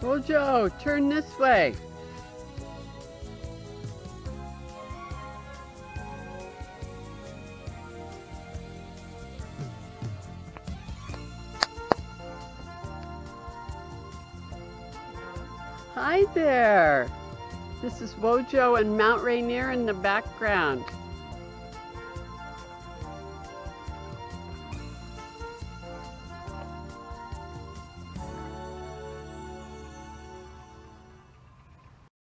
Wojo, turn this way. Hi there. This is Wojo and Mount Rainier in the background.